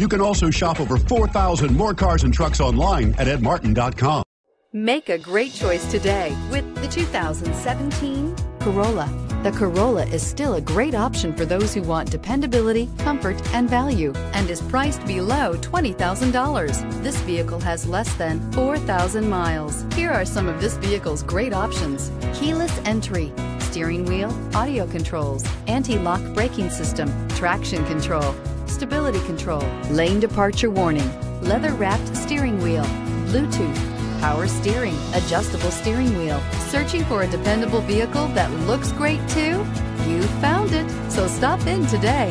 You can also shop over 4,000 more cars and trucks online at edmartin.com. Make a great choice today with the 2017 Corolla. The Corolla is still a great option for those who want dependability, comfort, and value, and is priced below $20,000. This vehicle has less than 4,000 miles. Here are some of this vehicle's great options. Keyless entry, steering wheel, audio controls, anti-lock braking system, traction control, stability control, lane departure warning, leather-wrapped steering wheel, Bluetooth, power steering, adjustable steering wheel. Searching for a dependable vehicle that looks great too? You found it, so stop in today.